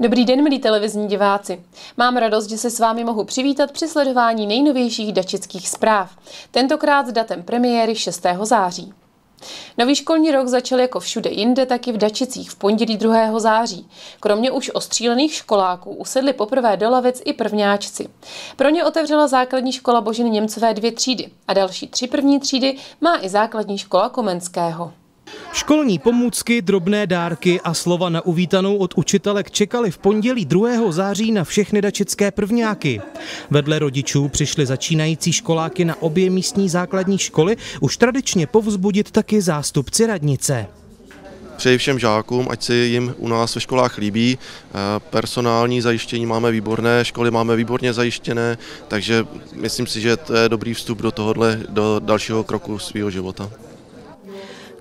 Dobrý den, milí televizní diváci. Mám radost, že se s vámi mohu přivítat při sledování nejnovějších dačických zpráv. Tentokrát s datem premiéry 6. září. Nový školní rok začal jako všude jinde, tak i v Dačicích v pondělí 2. září. Kromě už ostřílených školáků usedli poprvé do lavic i prvňáčci. Pro ně otevřela základní škola Božiny Němcové dvě třídy a další tři první třídy má i základní škola Komenského. Školní pomůcky, drobné dárky a slova na uvítanou od učitelek čekali v pondělí 2. září na všechny dačické prvňáky. Vedle rodičů přišli začínající školáky na obě místní základní školy už tradičně povzbudit taky zástupci radnice. Přeji všem žákům, ať se jim u nás ve školách líbí. Personální zajištění máme výborné, školy máme výborně zajištěné, takže myslím si, že to je dobrý vstup do tohohle, do dalšího kroku svého života.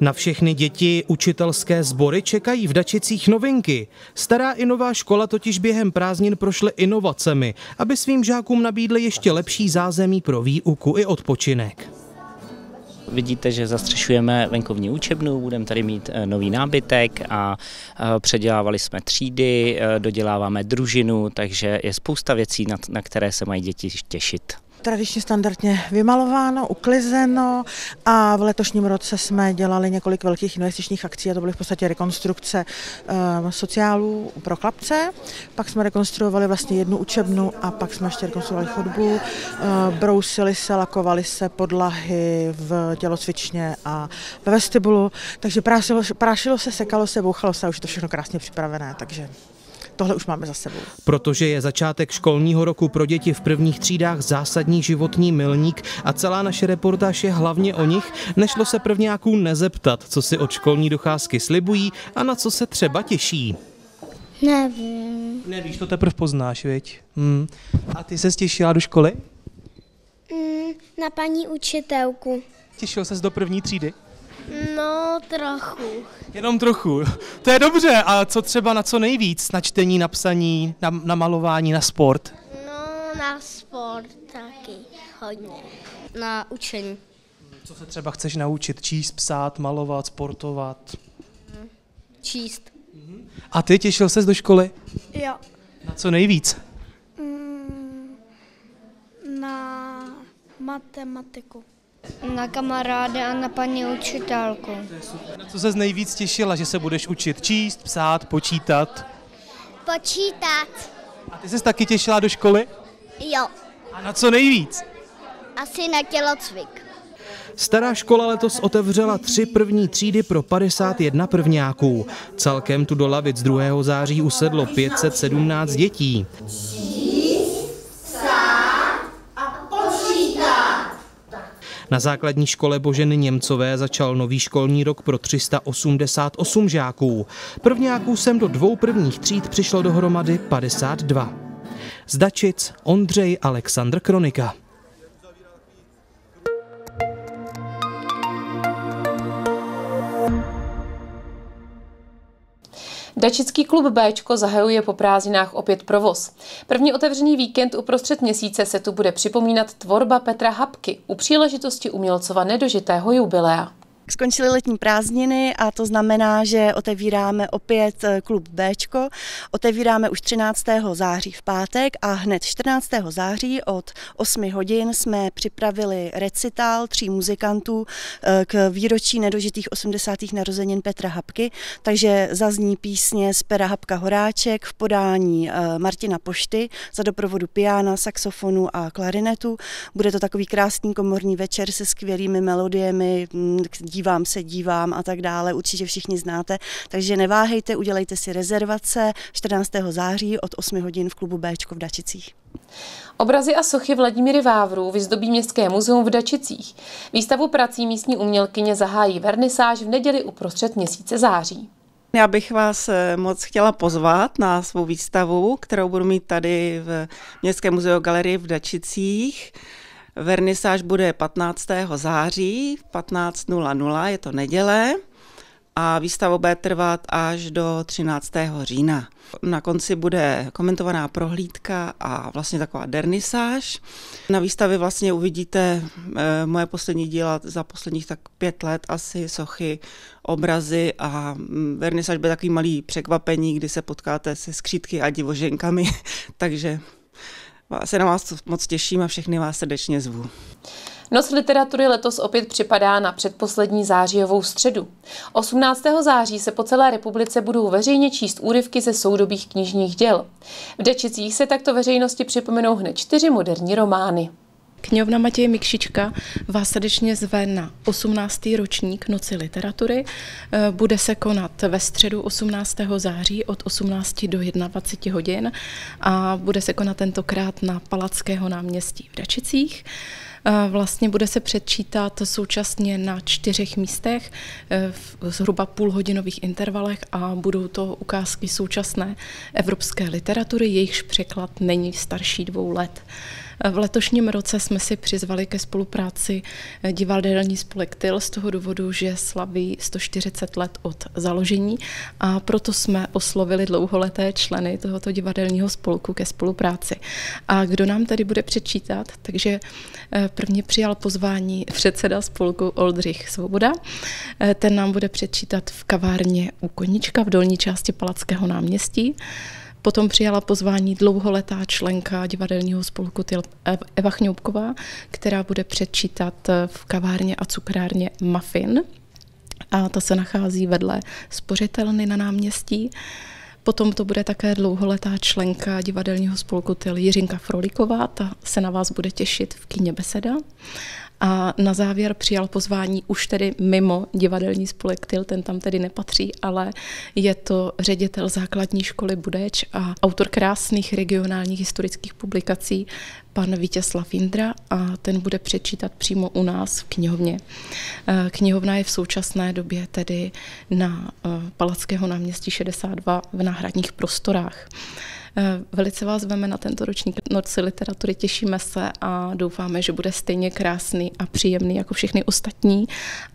Na všechny děti učitelské sbory čekají v Dačicích novinky. Stará i nová škola totiž během prázdnin prošly inovacemi, aby svým žákům nabídly ještě lepší zázemí pro výuku i odpočinek. Vidíte, že zastřešujeme venkovní učebnu, budeme tady mít eh, nový nábytek a eh, předělávali jsme třídy, eh, doděláváme družinu, takže je spousta věcí, na které se mají děti těšit tradičně standardně vymalováno, uklizeno a v letošním roce jsme dělali několik velkých investičních akcí a to byly v podstatě rekonstrukce e, sociálů pro chlapce. Pak jsme rekonstruovali vlastně jednu učebnu a pak jsme ještě rekonstruovali chodbu. E, brousili se, lakovali se podlahy v tělocvičně a ve vestibulu, takže prášilo, prášilo se, sekalo se, bouchalo se a už je to všechno krásně připravené, takže tohle už máme za sebou. Protože je začátek školního roku pro děti v prvních třídách zásadní životní milník a celá naše reportáž je hlavně o nich, nešlo se prvňáků nezeptat, co si od školní docházky slibují a na co se třeba těší. Nevím. Nevíš, to teprve poznáš, viď? Hmm. A ty se těšila do školy? Mm, na paní učitelku. Těšil ses do první třídy? No, trochu. Jenom trochu. To je dobře. A co třeba na co nejvíc? Na čtení, na psaní, na, na malování, na sport? No, na sport taky hodně. Na učení. Co se třeba chceš naučit? Číst, psát, malovat, sportovat? Číst. A ty těšil ses do školy? Jo. Na co nejvíc? Mm, na matematiku. Na kamaráda a na paní učitelku. Na co ses nejvíc těšila, že se budeš učit? Číst, psát, počítat? Počítat. A ty ses taky těšila do školy? Jo. A na co nejvíc? Asi na tělocvik. Stará škola letos otevřela tři první třídy pro 51 prvňáků. Celkem tu do lavic 2. září usedlo 517 dětí. Na základní škole Boženy Němcové začal nový školní rok pro 388 žáků. Prvňáků sem do dvou prvních tříd přišlo dohromady 52. Zdačic Ondřej Alexandr Kronika. Dačický klub Bčko zahajuje po prázdninách opět provoz. První otevřený víkend uprostřed měsíce se tu bude připomínat tvorba Petra Hapky u příležitosti umělcova nedožitého jubilea. Skončily letní prázdniny a to znamená, že otevíráme opět eh, klub Bčko. Otevíráme už 13. září v pátek a hned 14. září od 8 hodin jsme připravili recitál tří muzikantů eh, k výročí nedožitých 80. narozenin Petra Hapky, takže zazní písně z pera Hapka Horáček v podání eh, Martina Pošty za doprovodu piana, saxofonu a klarinetu. Bude to takový krásný komorní večer se skvělými melodiemi, mm, dívám se, dívám a tak dále, určitě všichni znáte, takže neváhejte, udělejte si rezervace 14. září od 8 hodin v klubu Bčko v Dačicích. Obrazy a sochy Vladimíry Vávrů vyzdobí Městské muzeum v Dačicích. Výstavu prací místní umělkyně zahájí vernisáž v neděli uprostřed měsíce září. Já bych vás eh, moc chtěla pozvat na svou výstavu, kterou budu mít tady v Městském muzeu galerii v Dačicích. Vernisáž bude 15. září 15.00, je to neděle. a výstava bude trvat až do 13. října. Na konci bude komentovaná prohlídka a vlastně taková dernisáž. Na výstavě vlastně uvidíte eh, moje poslední díla za posledních tak pět let asi, sochy, obrazy a mm, vernisáž bude takový malý překvapení, kdy se potkáte se skřítky a divoženkami, takže se na vás moc těším a všechny vás srdečně zvu. Noc literatury letos opět připadá na předposlední zářijovou středu. 18. září se po celé republice budou veřejně číst úryvky ze soudobých knižních děl. V Dečicích se takto veřejnosti připomenou hned čtyři moderní romány. Knihovna Matěje Mikšička vás srdečně zve na 18. ročník Noci literatury. Eh, bude se konat ve středu 18. září od 18 do 21 hodin a bude se konat tentokrát na Palackého náměstí v Dačicích. Vlastně bude se předčítat současně na čtyřech místech e, v zhruba půlhodinových intervalech a budou to ukázky současné evropské literatury, jejichž překlad není starší dvou let. V letošním roce jsme si přizvali ke spolupráci divadelní spolek Tyl z toho důvodu, že slaví 140 let od založení a proto jsme oslovili dlouholeté členy tohoto divadelního spolku ke spolupráci. A kdo nám tady bude přečítat, takže eh, prvně přijal pozvání předseda spolku Oldřich Svoboda. Eh, ten nám bude přečítat v kavárně u Konička v dolní části Palackého náměstí. Potom přijala pozvání dlouholetá členka divadelního spolku Eva Chňoubková, která bude předčítat v kavárně a cukrárně Muffin. A ta se nachází vedle spořitelny na náměstí. Potom to bude také dlouholetá členka divadelního spolku Tyl Jiřinka Froliková, ta se na vás bude těšit v kyně Beseda. A na závěr přijal pozvání už tedy mimo divadelní spolek Tyl, ten tam tedy nepatří, ale je to ředitel základní školy Budeč a autor krásných regionálních historických publikací pan Vítězslav Indra a ten bude přečítat přímo u nás v knihovně. Eh, knihovna je v současné době tedy na eh, Palackého náměstí 62 v náhradních prostorách. Eh, velice vás veme na tento ročník Noci literatury, těšíme se a doufáme, že bude stejně krásný a příjemný jako všechny ostatní.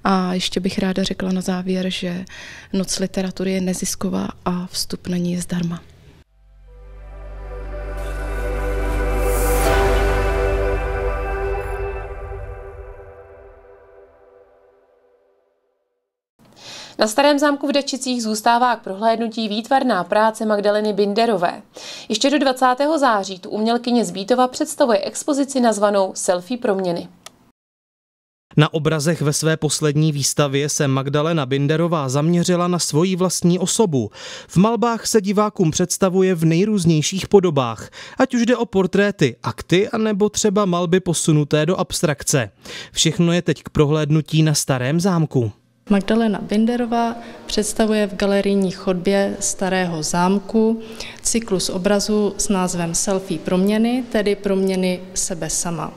A ještě bych ráda řekla na závěr, že Noc literatury je nezisková a vstup na ní je zdarma. Na Starém zámku v Dečicích zůstává k prohlédnutí výtvarná práce Magdaleny Binderové. Ještě do 20. září tu umělkyně z Bítova představuje expozici nazvanou Selfie proměny. Na obrazech ve své poslední výstavě se Magdalena Binderová zaměřila na svoji vlastní osobu. V malbách se divákům představuje v nejrůznějších podobách, ať už jde o portréty, akty, anebo třeba malby posunuté do abstrakce. Všechno je teď k prohlédnutí na Starém zámku. Magdalena Binderová představuje v galerijní chodbě Starého zámku cyklus obrazů s názvem Selfie proměny, tedy proměny sebe sama.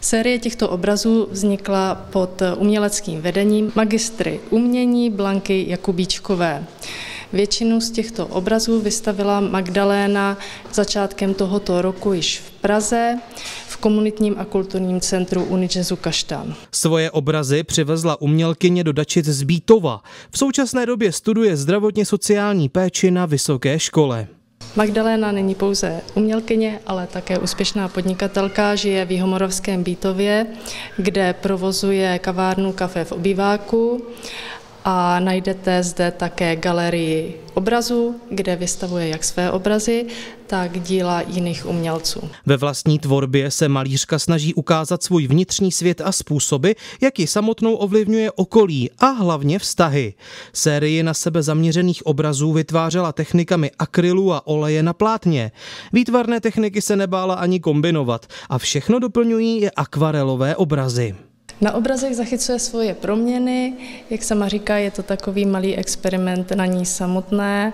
Série těchto obrazů vznikla pod uměleckým vedením magistry umění Blanky Jakubíčkové. Většinu z těchto obrazů vystavila Magdaléna začátkem tohoto roku již v Praze v komunitním a kulturním centru Unijezu Kaštán. Svoje obrazy přivezla umělkyně do Dačic z Bítova. V současné době studuje zdravotně sociální péči na vysoké škole. Magdaléna není pouze umělkyně, ale také úspěšná podnikatelka, žije v Jihomoravském Bítově, kde provozuje kavárnu Kafe v obýváku a najdete zde také galerii obrazů, kde vystavuje jak své obrazy, tak díla jiných umělců. Ve vlastní tvorbě se malířka snaží ukázat svůj vnitřní svět a způsoby, jak ji samotnou ovlivňuje okolí a hlavně vztahy. Sérii na sebe zaměřených obrazů vytvářela technikami akrylu a oleje na plátně. Výtvarné techniky se nebála ani kombinovat a všechno doplňují je akvarelové obrazy. Na obrazech zachycuje svoje proměny, jak sama říká, je to takový malý experiment na ní samotné.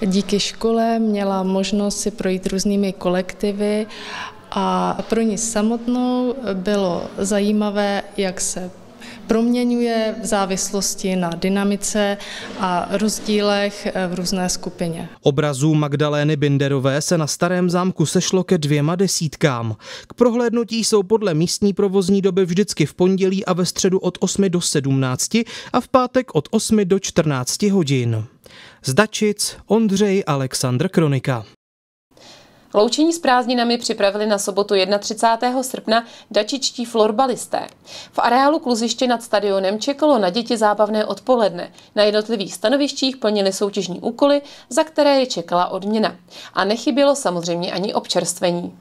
Díky škole měla možnost si projít různými kolektivy a pro ní samotnou bylo zajímavé, jak se proměňuje v závislosti na dynamice a rozdílech v různé skupině. Obrazů Magdalény Binderové se na Starém zámku sešlo ke dvěma desítkám. K prohlédnutí jsou podle místní provozní doby vždycky v pondělí a ve středu od 8 do 17 a v pátek od 8 do 14 hodin. Zdačic Ondřej Alexandr Kronika. Loučení s prázdninami připravili na sobotu 31. srpna dačičtí florbalisté. V areálu kluziště nad stadionem čekalo na děti zábavné odpoledne. Na jednotlivých stanovištích plnili soutěžní úkoly, za které je čekala odměna. A nechybělo samozřejmě ani občerstvení.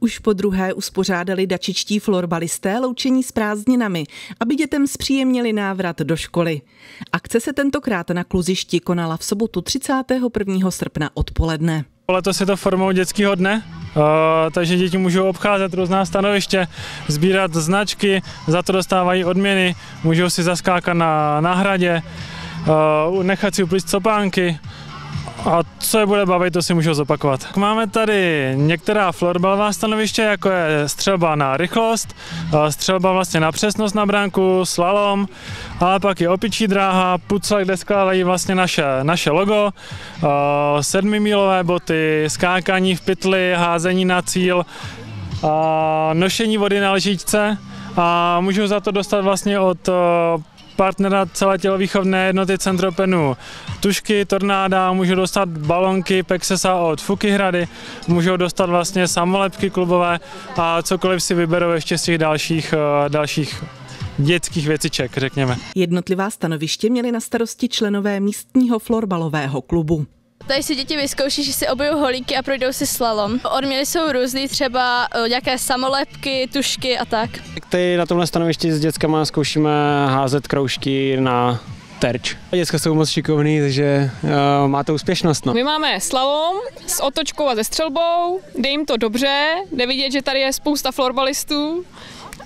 Už po druhé uspořádali dačičtí florbalisté loučení s prázdninami, aby dětem zpříjemnili návrat do školy. Akce se tentokrát na kluzišti konala v sobotu 31. srpna odpoledne. Letos je to formou dětského dne, takže děti můžou obcházet různá stanoviště, sbírat značky, za to dostávají odměny, můžou si zaskákat na náhradě, nechat si uplíst copánky, a co je bude bavit, to si můžu zopakovat. Máme tady některá florbalová stanoviště, jako je střelba na rychlost, střelba vlastně na přesnost na bránku, slalom, ale pak je opičí dráha, pucle, kde skládají vlastně naše, naše logo, sedmimílové boty, skákání v pytli, házení na cíl, nošení vody na lžičce a můžu za to dostat vlastně od partnera celé tělovýchovné jednoty Centropenu tušky, tornáda, můžou dostat balonky Pexesa od Fukihrady, můžou dostat vlastně samolepky klubové a cokoliv si vyberou ještě z těch dalších, eh, dalších dětských věciček, řekněme. Jednotlivá stanoviště měly na starosti členové místního florbalového klubu. Tady si děti vyzkouší, že si obujou holíky a projdou si slalom. Odměny jsou různý, třeba eh, nějaké samolepky, tušky a tak. Tady na tomhle stanovišti s dětskama zkoušíme házet kroužky na terč. Děcka jsou moc šikovný, takže uh, má to úspěšnost. No. My máme slalom s otočkou a se střelbou, jde jim to dobře, jde vidět, že tady je spousta florbalistů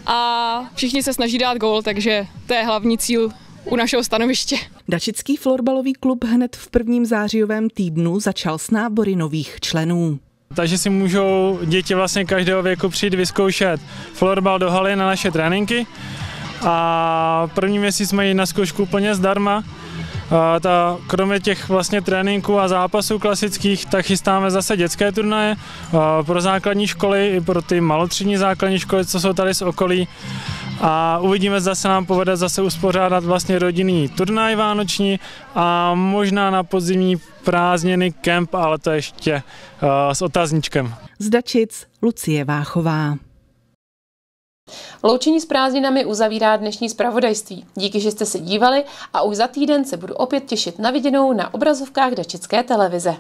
a všichni se snaží dát gól, takže to je hlavní cíl u našeho stanoviště. Dačický florbalový klub hned v prvním zářijovém týdnu začal s nábory nových členů. Takže si můžou děti vlastně každého věku přijít vyzkoušet florbal do haly na naše tréninky. A první měsíc jsme ji na zkoušku úplně zdarma. A ta, kromě těch vlastně tréninků a zápasů klasických, tak chystáme zase dětské turnaje pro základní školy i pro ty malotřídní základní školy, co jsou tady z okolí a uvidíme, zda se nám povede zase uspořádat vlastně rodinný turnaj vánoční a možná na podzimní prázdniny kemp, ale to ještě uh, s otazníčkem. Zdačic Lucie Váchová. Loučení s prázdninami uzavírá dnešní zpravodajství. Díky, že jste se dívali a už za týden se budu opět těšit na viděnou na obrazovkách Dačické televize.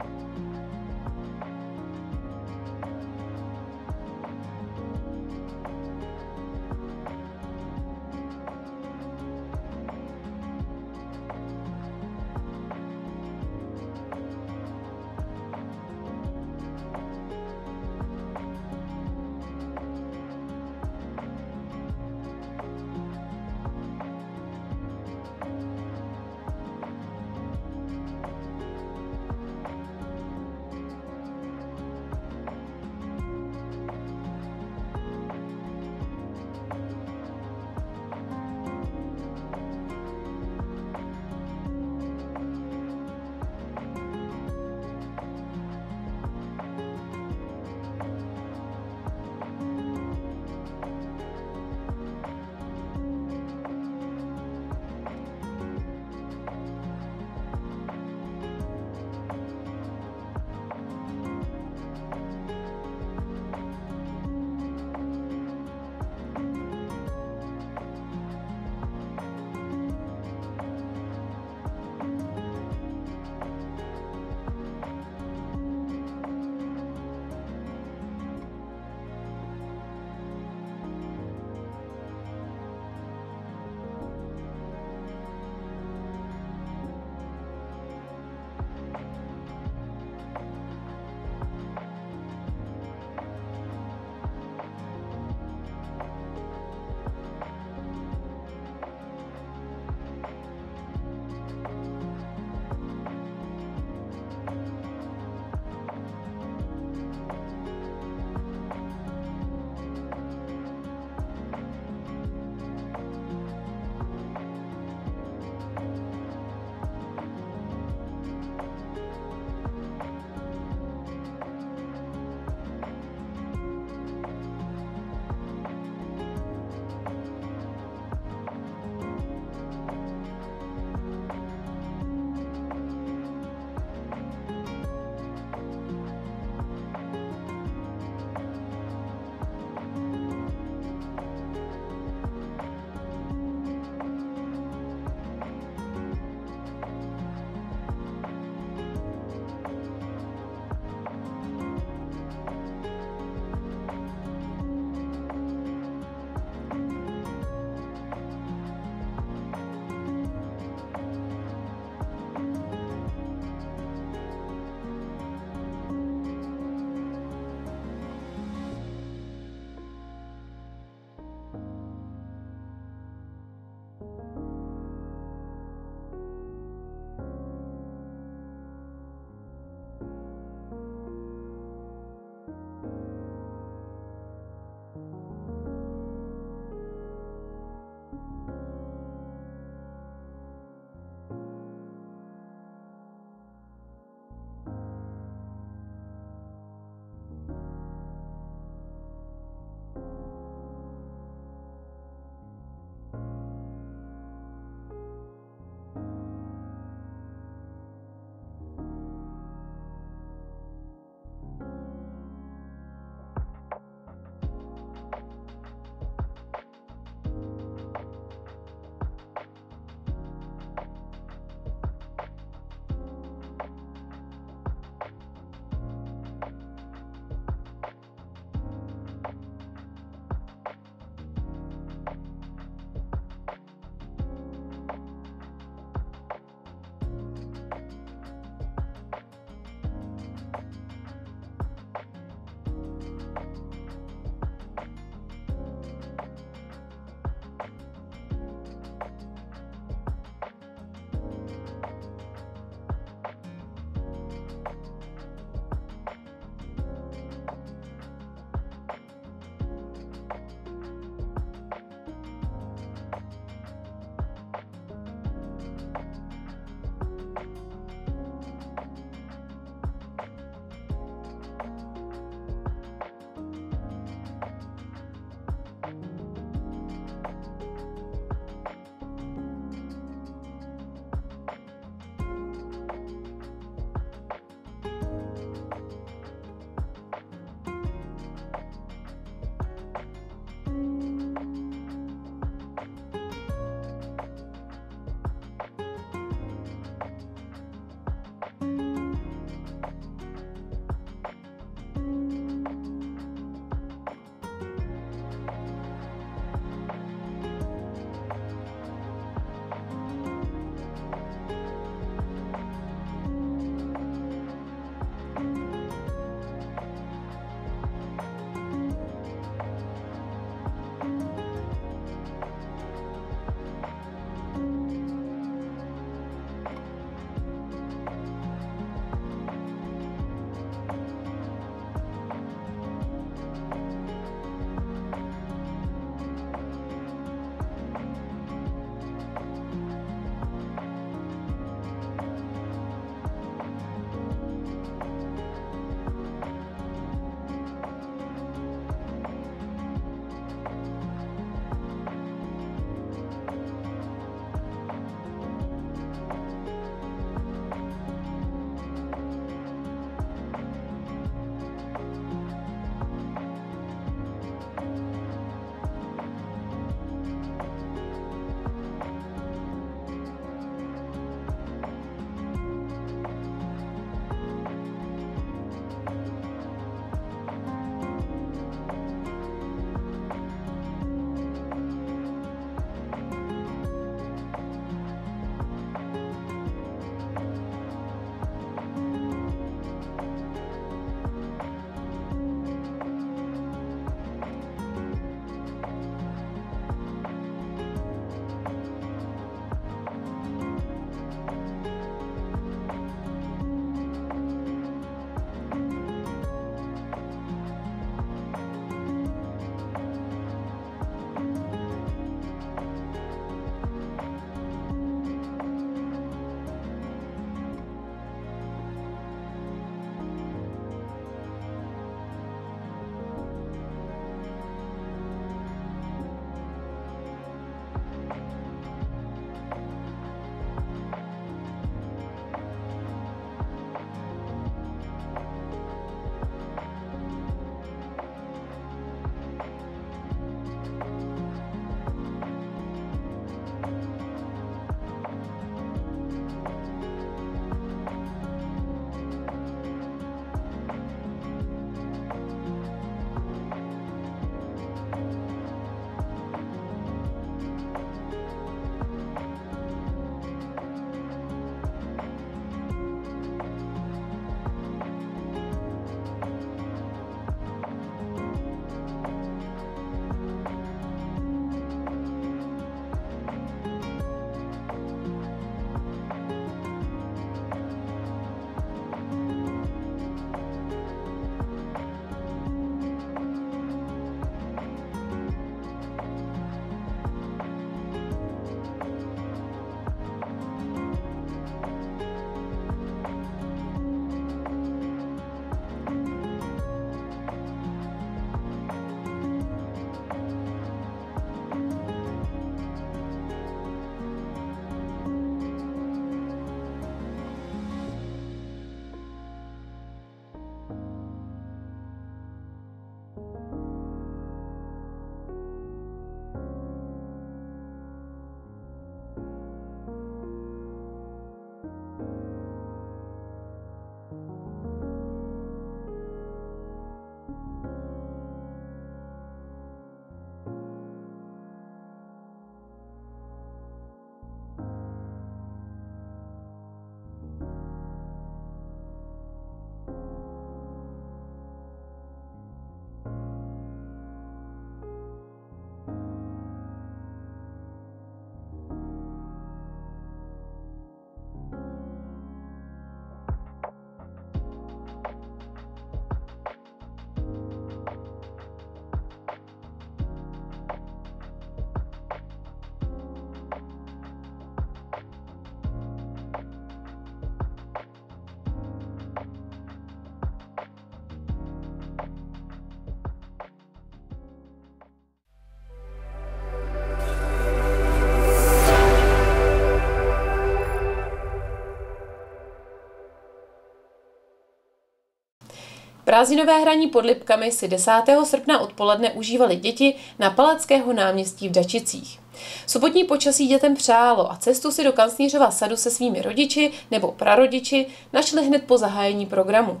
Prázdninové hraní pod Lipkami si 10. srpna odpoledne užívali děti na Palackého náměstí v Dačicích. Sobotní počasí dětem přálo a cestu si do Kancnířova sadu se svými rodiči nebo prarodiči našli hned po zahájení programu.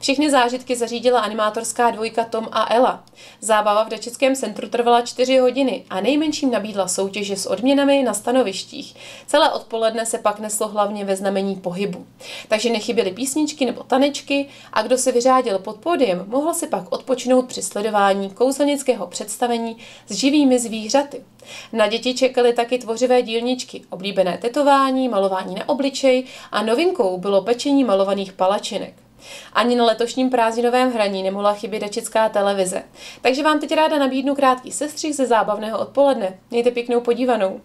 Všechny zážitky zařídila animátorská dvojka Tom a Ela. Zábava v Dačickém centru trvala čtyři hodiny a nejmenším nabídla soutěže s odměnami na stanovištích. Celé odpoledne se pak neslo hlavně ve znamení pohybu. Takže nechyběly písničky nebo tanečky a kdo se vyřádil pod pódiem, mohl si pak odpočinout při sledování kouzelnického představení s živými zvířaty. Na děti čekaly taky tvořivé dílničky, oblíbené tetování, malování na obličej a novinkou bylo pečení malovaných palačinek. Ani na letošním prázdninovém hraní nemohla chybět dačická televize. Takže vám teď ráda nabídnu krátký sestřih ze zábavného odpoledne. Mějte pěknou podívanou.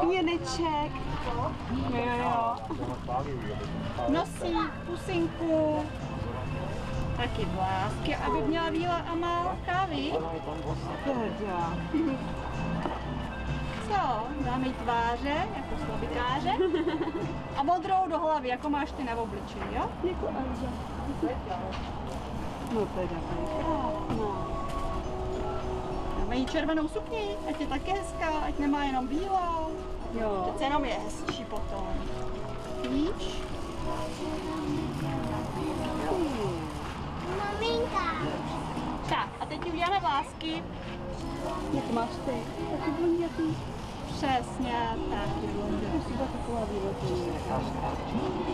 Pěneček. Nosí pusinku. Taky vlásky, aby měla víla a mal kávy. Teda. Co? Dáme jí tváře, jako slabikáře. A modrou do hlavy, jako máš ty na obličeji, jo? Jako. No teda, no. Dáme jí červenou sukni, ať je také hezká, ať nemá jenom bílou. Jo. Přece jenom je hezčí potom. Víš? Maminka. Tak, a teď uděláme vlásky. Jak máš ty? Taky blondětý. Přesně, taky blondětý. taková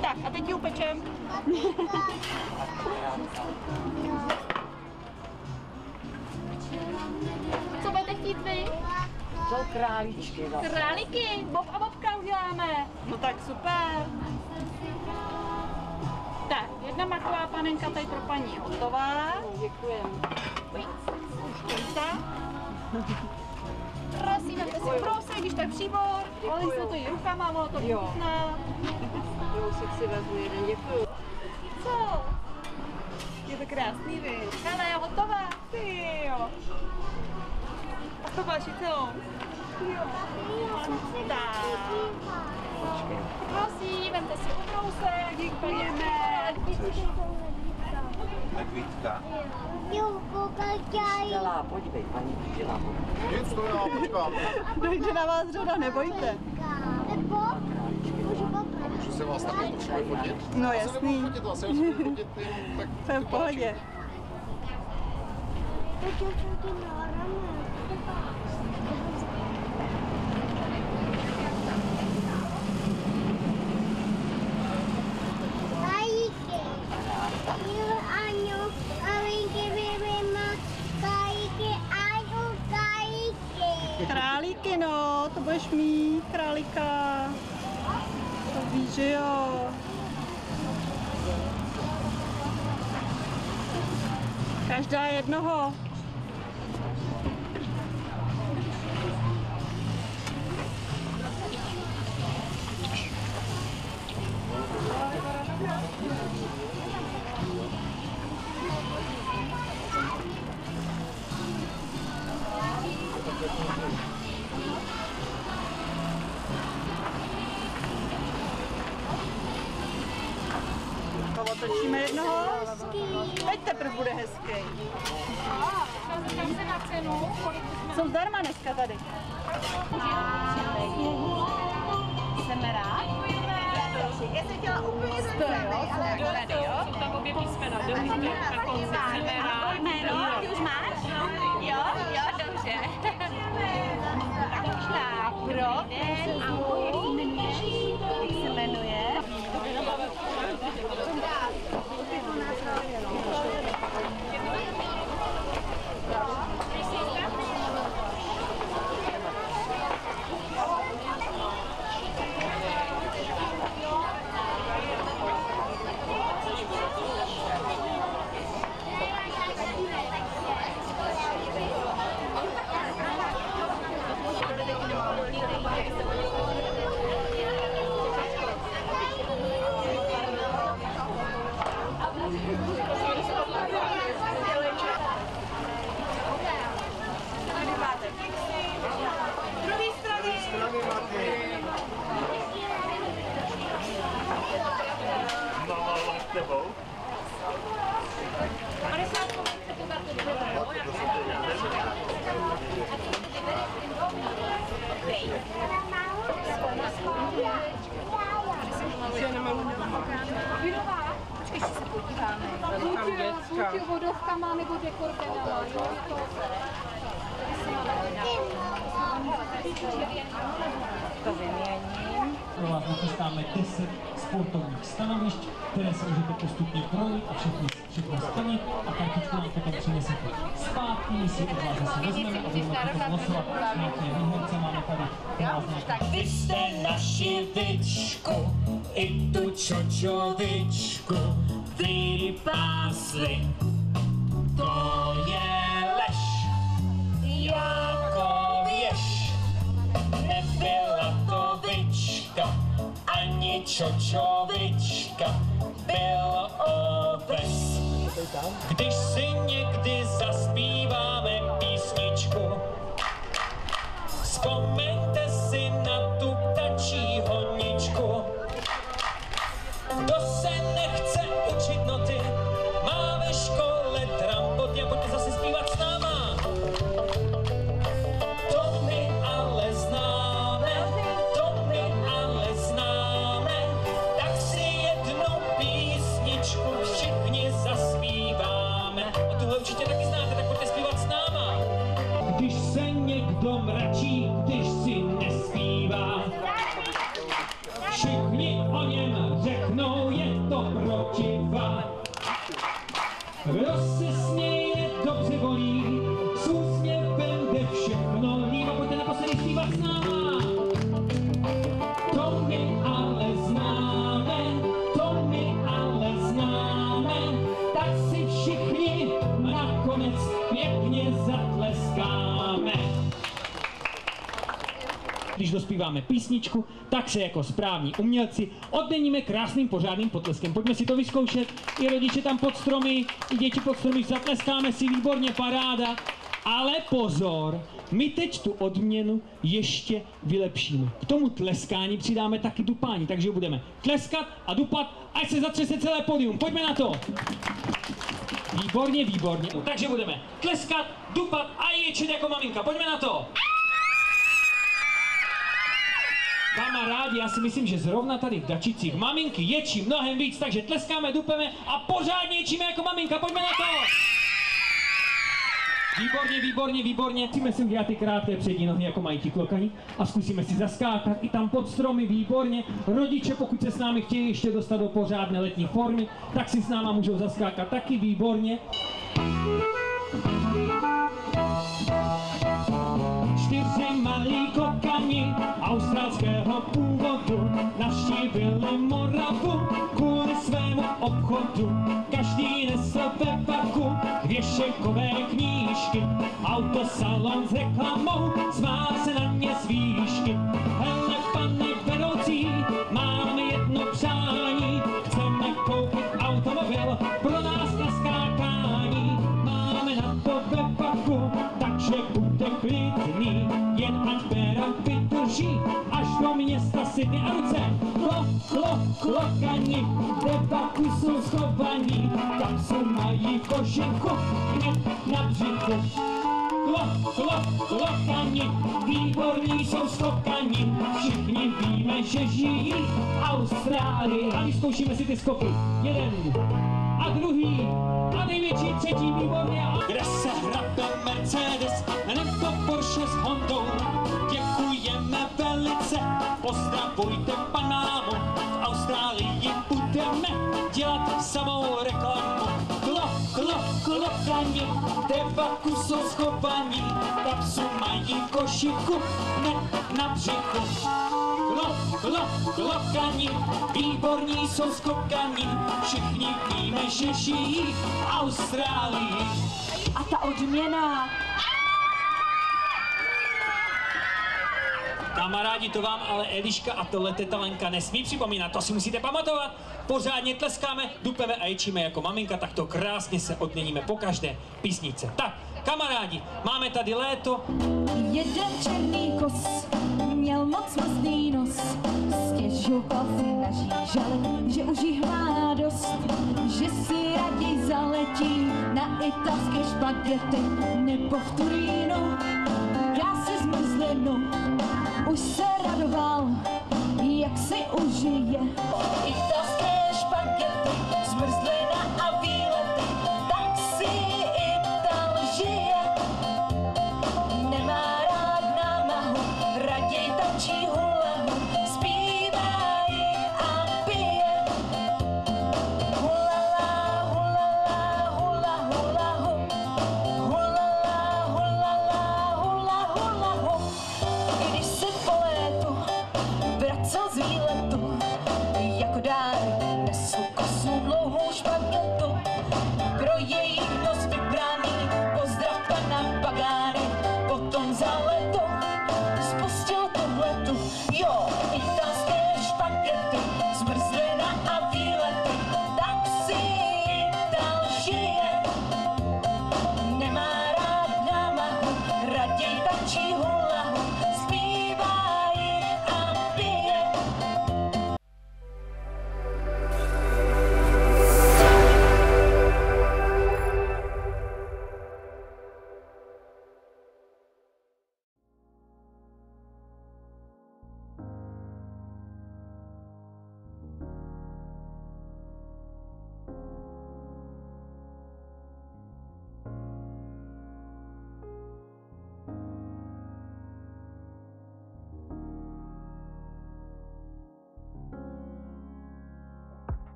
Tak, a teď ji upečem. Co budete chtít vy? Jsou králíčky. Králíky, Bob a Bobka uděláme. No tak super. Tak, jedna maková panenka tady pro paní hotová. Děkujeme. Prosím, vemte si prousek, když tak příbor, ale jsme to i rukama, ono to chutná. Prousek si vezmu jeden, děkuju. Co? Je to krásný, vy. Hele, je hotová. Ty jo. Tak to máš celou. Jo. Tak. Prosím, vemte si ubrousek, děkujeme. Medvídka. Jo, kokačaj. Dělá, podívej, paní dělá. Nic, to já počkám. Dojde na vás řada, nebojte. Nebo? Můžu se vás takhle trošku fotit? No Já se jasný. fotit, já se budu fotit jenom tak To je v pohodě. Králíky, no, to budeš mít, králíka. To víš, že jo. Každá jednoho. To otočíme jednoho. Teď teprve bude hezký. se na cenu. Jsou zdarma dneska tady. Jsme rád. Já jsem chtěla úplně zdarma, ale? Jsou tam obě písmena, na konci. Jsme rád. My si od vás zase vezmeme Dospíváme písničku, tak se jako správní umělci oddeníme krásným pořádným potleskem. Pojďme si to vyzkoušet. I rodiče tam pod stromy, i děti pod stromy, zatleskáme si výborně, paráda. Ale pozor, my teď tu odměnu ještě vylepšíme. K tomu tleskání přidáme taky dupání, takže budeme tleskat a dupat, ať se zatřese celé podium. Pojďme na to! Výborně, výborně. Takže budeme tleskat, dupat a ječet jako maminka. Pojďme na to! Kamarádi, já si myslím, že zrovna tady v Dačicích maminky ječí mnohem víc, takže tleskáme, dupeme a pořádně ječíme jako maminka. Pojďme na to! Výborně, výborně, výborně. Musíme si udělat ty krátké přední nohy, jako mají ti klokani a zkusíme si zaskákat i tam pod stromy, výborně. Rodiče, pokud se s námi chtějí ještě dostat do pořádné letní formy, tak si s náma můžou zaskákat taky výborně. Malí kokani australského původu navštívili Moravu kvůli svému obchodu. Každý nesl ve baku dvě knížky, autosalon s reklamou, zvá se na ně z výšky. Hele, pane klo, klokani, ve baku jsou schovaní, kapsu mají v košíku, hned na břichu. Klo, klo, klokani, výborní jsou skokani, všichni víme, že žijí v Austrálii. A vyzkoušíme si ty skoky. Jeden a druhý a největší třetí výborně. Kde se hrabe Mercedes nebo Porsche s Hondou. Děkujeme velice, pozdravujte panámu. V Austrálii budeme dělat samou reklamu. Klo, klo, klokani, debaku jsou schovaní, kapsu mají v košiku, ne na břichu. Klo, klo, klokani, výborní jsou skokani, všichni víme, že žijí v Austrálii. A ta odměna. Kamarádi, to vám ale Eliška a tohle teta Lenka nesmí připomínat, to si musíte pamatovat. Pořádně tleskáme, dupeme a ječíme jako maminka, tak to krásně se odměníme po každé písnice. Tak, kamarádi, máme tady léto. Jeden černý kos měl moc mastný nos, stěžoval si na žížale, že už jí dost, že si raději zaletí na italské špagety nebo v Turínu. Já se zmrzlinu, už se radoval, jak si užije. Italské špagety,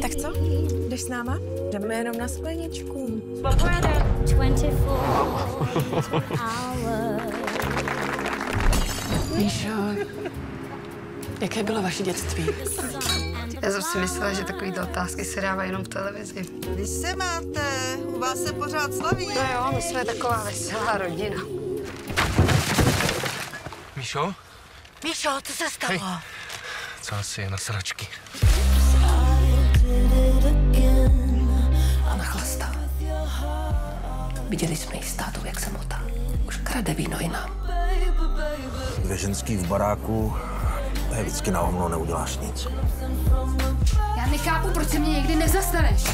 Tak co? Jdeš s náma? Jdeme jenom na skleničku. 24 hours. Míšo, jaké bylo vaše dětství? Já jsem si myslela, že takovýhle otázky se dávají jenom v televizi. Vy se máte, u vás se pořád slaví. No jo, my jsme taková veselá rodina. Míšo? Míšo, co se stalo? Hej. Co asi je na sračky? Ona chlastá. Viděli jsme ji s tátou, jak se motá. Už krade víno i nám. Dvě ženský v baráku, to je vždycky na hovno, neuděláš nic. Já nechápu, proč se mě někdy nezastaneš.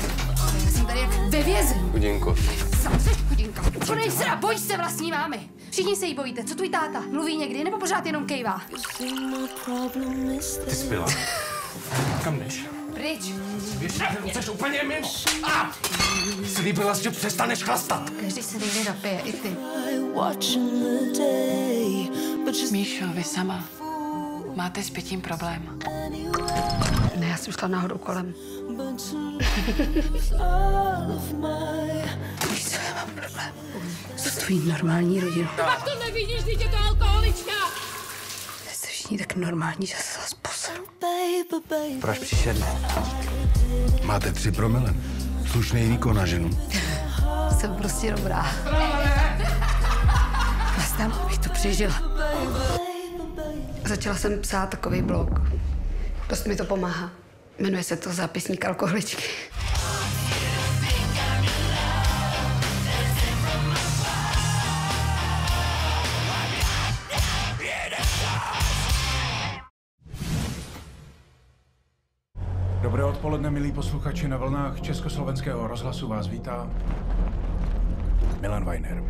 Já jsem tady jak ve vězení. Chudinko. Samozřejmě chudinka. Podej se a bojíš se vlastní mámy. Všichni se jí bojíte. Co tvůj táta? Mluví někdy nebo pořád jenom kejvá? Ty spila. Kam jdeš? Pryč. Víš, jsi úplně mimo. A! Slíbila jsi, že přestaneš chlastat. Každý se někdy napije, i ty. Míšo, vy sama. Máte s pitím problém. Ne, já jsem šla náhodou kolem. Víš, co já mám problém? S tvojí normální rodinou. Jak to nevidíš, teď je to alkoholička? Jste všichni tak normální, že se vás posel. Proč přišel? Máte tři promile. Slušný výkon na ženu. Jsem prostě dobrá. Nastám, abych to přežila. Začala jsem psát takový blog. Dost mi to pomáhá. Jmenuje se to Zápisník alkoholičky. Dobré odpoledne, milí posluchači na vlnách Československého rozhlasu vás vítá Milan Weiner.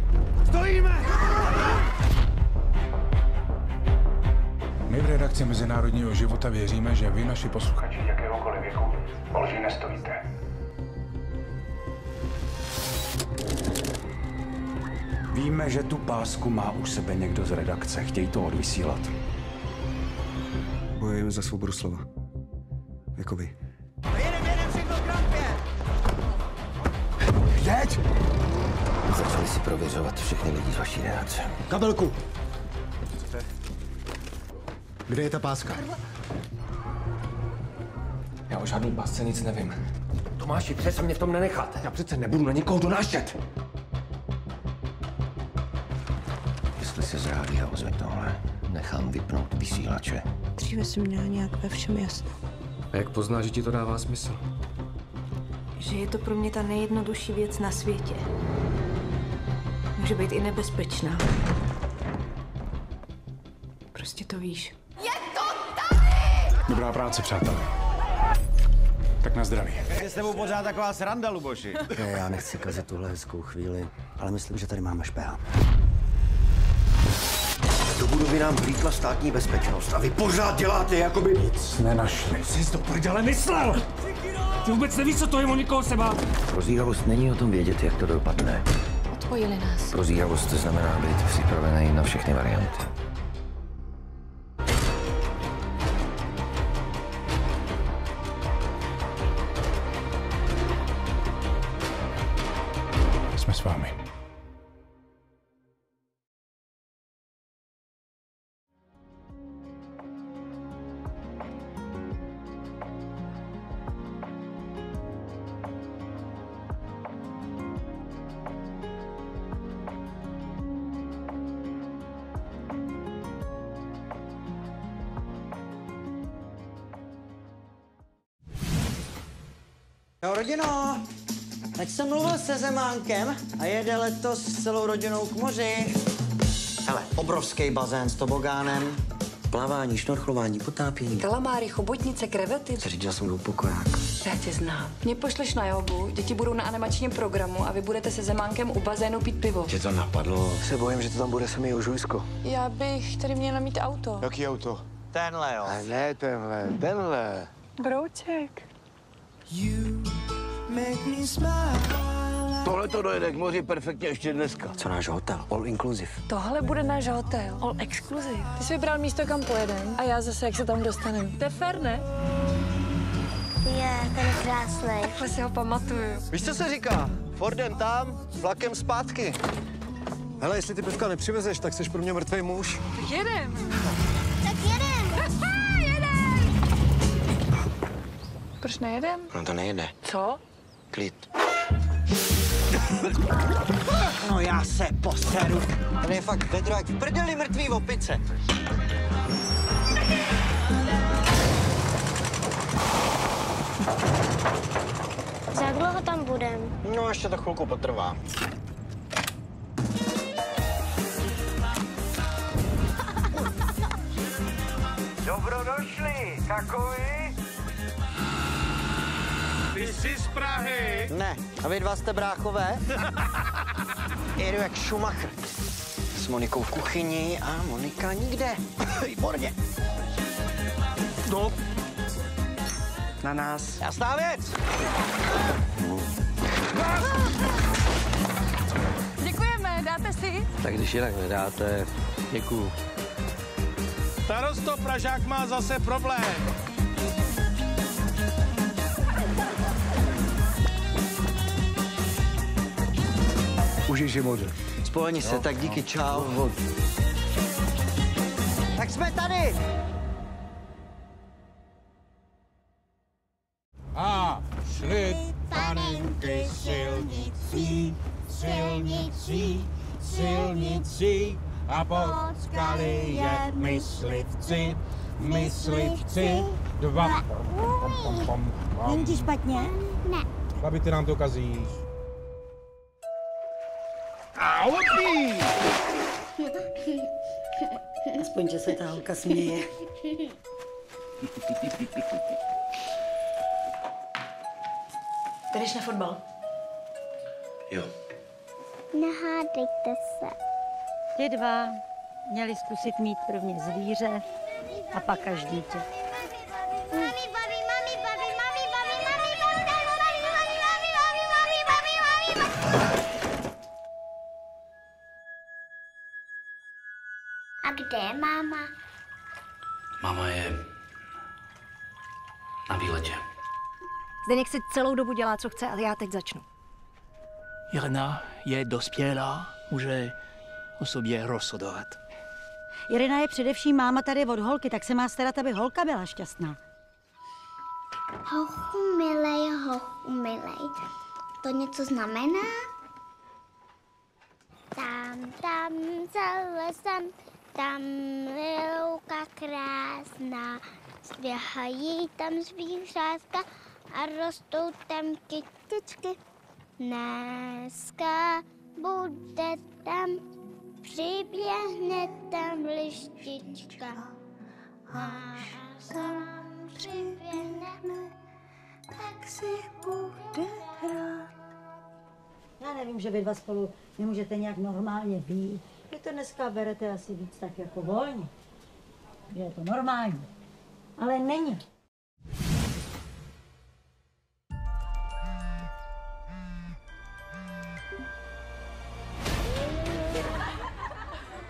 Stojíme! My v redakci Mezinárodního života věříme, že vy, naši posluchači jakéhokoliv věku, o lži nestojíte. Víme, že tu pásku má u sebe někdo z redakce. Chtějí to odvysílat. Bojujeme za svobodu slova. Jako vy. Jeď! Začali si prověřovat všechny lidi z vaší redakce. Kabelku! Kde je ta páska? Já o žádný pásce nic nevím. Tomáši, přece mě v tom nenechat. Já přece nebudu na někoho donášet. Jestli se z rádia ozve tohle, nechám vypnout vysílače. Dříve jsem měla nějak ve všem jasno. A jak poznáš, že ti to dává smysl? Že je to pro mě ta nejjednodušší věc na světě. Může být i nebezpečná. Prostě to víš. Dobrá práce, přátelé. Tak na zdraví. Je s tebou pořád taková sranda, Luboši. Ne, já nechci kazit tuhle hezkou chvíli, ale myslím, že tady máme špeha. Do budovy nám vlítla státní bezpečnost a vy pořád děláte, jakoby... Nic nenašli. Jsi to prdele myslel! Ty vůbec nevíš, co to je, o nikoho se bát. Prozíravost není o tom vědět, jak to dopadne. Odpojili nás. Prozíravost to znamená být připravený na všechny varianty. Se Zemánkem a jede letos s celou rodinou k moři. Hele, obrovský bazén s tobogánem. Plavání, šnorchlování, potápění. Kalamáry, chobotnice, krevety. Zařídila jsem do pokoják. Já tě znám. Mě pošleš na jogu, děti budou na animačním programu a vy budete se Zemánkem u bazénu pít pivo. Tě to napadlo? Se bojím, že to tam bude samý užujsko. Já bych tady měla mít auto. Jaký auto? Tenhle, jo. Ale ne tenhle, tenhle. Brouček. Tohle to dojede k moři perfektně ještě dneska. Co náš hotel? All inclusive. Tohle bude náš hotel. All exclusive. Ty jsi vybral místo, kam pojedem a já zase, jak se tam dostanem. To je fér, ne? Je, ten je krásný. Takhle si ho pamatuju. Víš, co se říká? Fordem tam, vlakem zpátky. Hele, jestli ty pivka nepřivezeš, tak jsi pro mě mrtvý muž. Tak jedem. Tak jedem. jedem. Proč nejedem? No to nejede. Co? Klid. No já se poseru. Tady je fakt vedro jak v prdeli mrtvý opice. Za dlouho tam budem. No, ještě to chvilku potrvá. Dobrodošli, takový? Ty jsi z Prahy. Ne. A vy dva jste bráchové? Jedu jak Schumacher. S Monikou v kuchyni a Monika nikde. Výborně. No. Na nás. Jasná věc. Děkujeme, dáte si? Tak když jinak nedáte, děkuju. Starosto Pražák má zase problém. Užij si moře. Spojení se, tak díky, čau. Tak jsme tady. A šli panenky silnicí, silnicí, silnicí a potkali je myslivci, myslivci, dva. Není ti špatně? Ne. Babi, ty nám to kazíš. Aupi! Aspoň, že se ta holka směje. Jdeš na fotbal? Jo. Nehádejte se. Ti dva měli zkusit mít prvně zvíře a pak až dítě. Je máma? Máma je na výletě. Zdeněk si celou dobu dělá, co chce, ale já teď začnu. Jelena je dospělá, může o sobě rozhodovat. Irina je především máma tady od holky, tak se má starat, aby holka byla šťastná. Hochu milej, hochu milej. To něco znamená? Tam, tam za lesem, tam louka krásná. Zběhají tam zvířátka a rostou tam kytičky. Dneska bude tam, přiběhne tam lištička. Láska přiběhneme, tak si bude hrát. Já nevím, že vy dva spolu nemůžete nějak normálně být. To dneska berete asi víc tak jako volně. Je to normální. Ale není.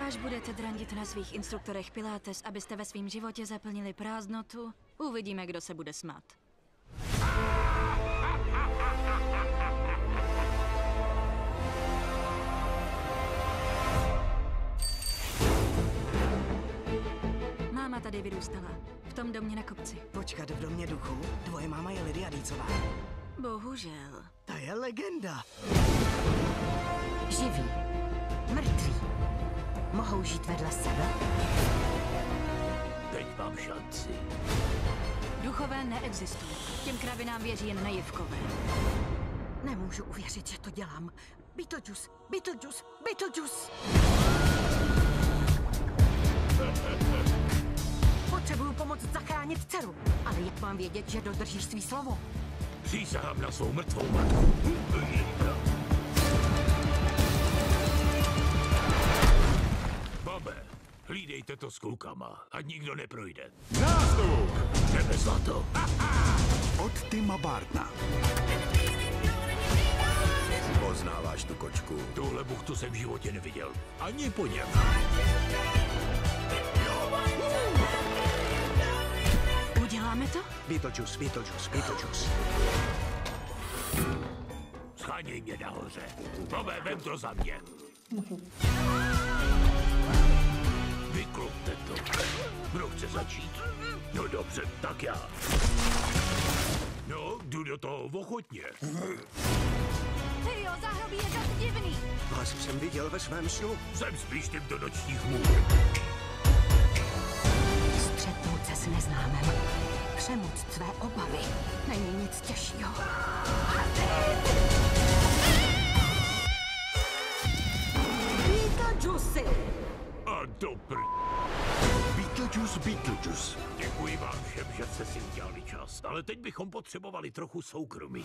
Až budete drandit na svých instruktorech Pilates, abyste ve svém životě zaplnili prázdnotu, uvidíme, kdo se bude smát. Máma tady vyrůstala, v tom domě na kopci. Počkat, v domě duchu? Tvoje máma je Lidia Dýcová. Bohužel. Ta je legenda. Živí, mrtví, mohou žít vedle sebe? Teď mám šanci. Duchové neexistují. Těm kravinám věří jen naivkové. Nemůžu uvěřit, že to dělám. Beetlejuice, Beetlejuice, Beetlejuice! Potřebuju pomoc zachránit dceru, ale jak mám vědět, že dodržíš svý slovo? Přísahám na svou mrtvou matku. Babe, hlídejte to s klukama, ať nikdo neprojde. Nástup! Jdeme zlato. Od Tima Bartna. Poznáváš tu kočku? Tuhle buchtu jsem v životě neviděl. Ani po něm. Uděláme to? Beetlejuice, Beetlejuice, Beetlejuice. Scháněj mě nahoře. Babe, vem to za mě. Vyklopte to. Kdo chce začít? No dobře, tak já. No, jdu do toho ochotně. Ty jo, záhrobí je dost divný. Vás jsem viděl ve svém snu. Jsem spíš tím do nočních můr. Střetnout se s neznámým. Přemoct své obavy. Není nic těžšího. Beetlejuice! A do pr... Beetlejuice, Beetlejuice. Děkuji vám všem, že jste si udělali čas, ale teď bychom potřebovali trochu soukromí.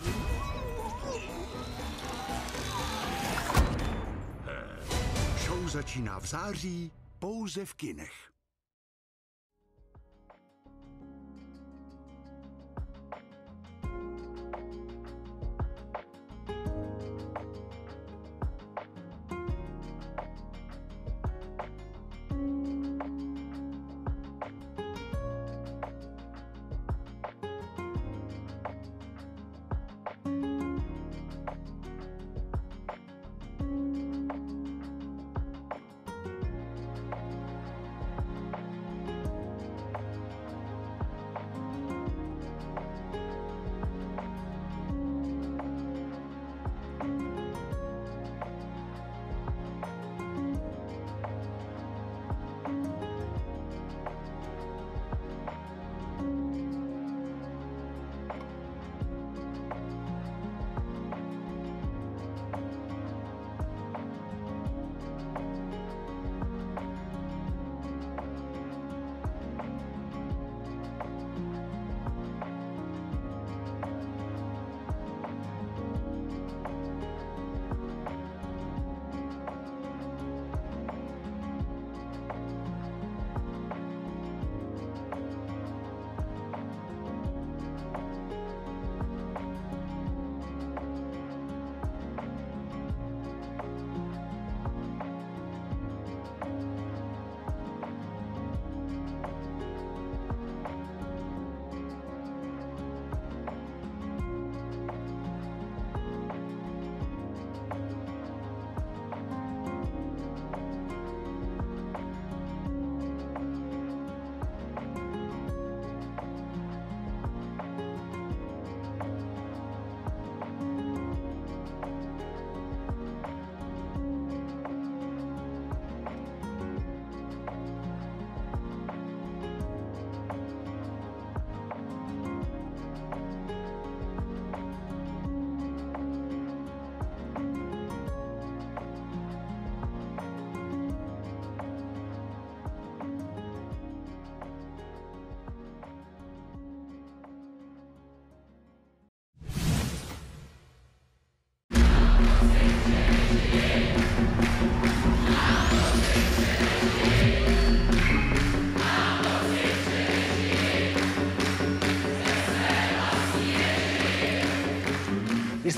Show začíná v září pouze v kinech.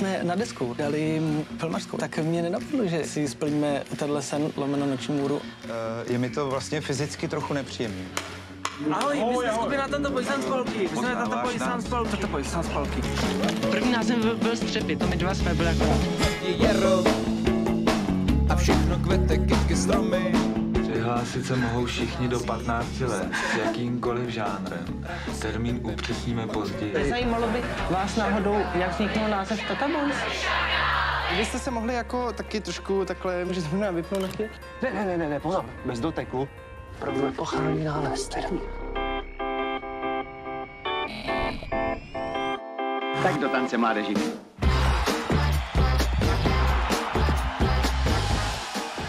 Když jsme na desku dali filmařskou, tak mě nenapadlo, že si splníme tenhle sen lomeno noční můru. Je mi to vlastně fyzicky trochu nepříjemný. Ahoj, my jsme skupina Tato Pojsan spolky. My jsme Tato Pojsan spolky. Tato Pojsan spolky. První název byl, byl Střepy, to my dva jsme byli jako... Je jaro a všechno kvete, kytky, stromy. Přihlásit se mohou všichni do 15 let s jakýmkoliv žánrem. Termín upřesníme později. Nezajímalo by vás náhodou, jak vzniknul název Tata Boys? Vy jste se mohli jako taky trošku takhle, můžete možná vypnout na chvíli? Ne, ne, ne, ne, ne, pozor, bez doteku. Opravdu epochální nález, teda. Tak do tance, mládeži.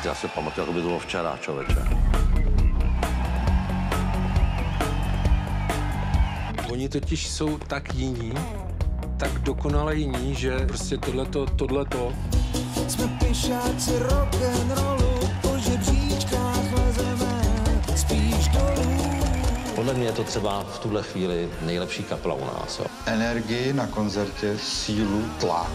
Já se pamatuju, jako by to bylo včera, člověče. Oni totiž jsou tak jiní, tak dokonale jiní, že prostě tohleto, tohleto. Jsme pěšáci rock'n'rollu, po žebříčkách lezeme spíš dolů. Podle mě je to třeba v tuhle chvíli nejlepší kapela u nás. Jo. Energii na koncertě, sílu, tlak.